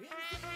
Here's the